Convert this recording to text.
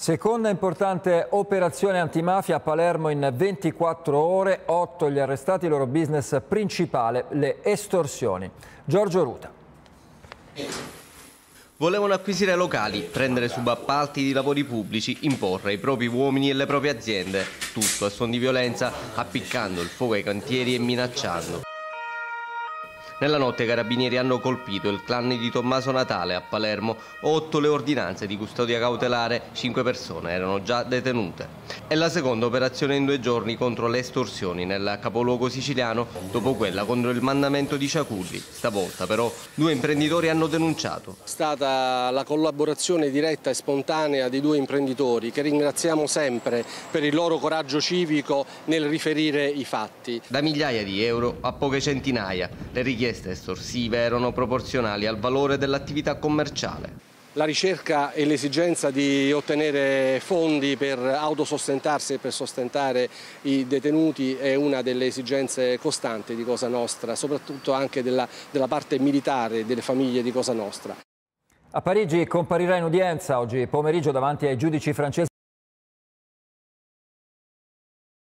Seconda importante operazione antimafia a Palermo in 24 ore, 8 gli arrestati, il loro business principale, le estorsioni. Giorgio Ruta. Volevano acquisire locali, prendere subappalti di lavori pubblici, imporre i propri uomini e le proprie aziende, tutto a suon di violenza, appiccando il fuoco ai cantieri e minacciando. Nella notte i carabinieri hanno colpito il clan di Tommaso Natale a Palermo, otto le ordinanze di custodia cautelare, cinque persone erano già detenute. È la seconda operazione in due giorni contro le estorsioni nel capoluogo siciliano dopo quella contro il mandamento di Ciaculli. Stavolta però due imprenditori hanno denunciato. È stata la collaborazione diretta e spontanea di due imprenditori che ringraziamo sempre per il loro coraggio civico nel riferire i fatti. Da migliaia di euro a poche centinaia le richieste richieste estorsive erano proporzionali al valore dell'attività commerciale. La ricerca e l'esigenza di ottenere fondi per autosostentarsi e per sostentare i detenuti è una delle esigenze costanti di Cosa Nostra, soprattutto anche della, della parte militare delle famiglie di Cosa Nostra. A Parigi comparirà in udienza oggi pomeriggio davanti ai giudici francesi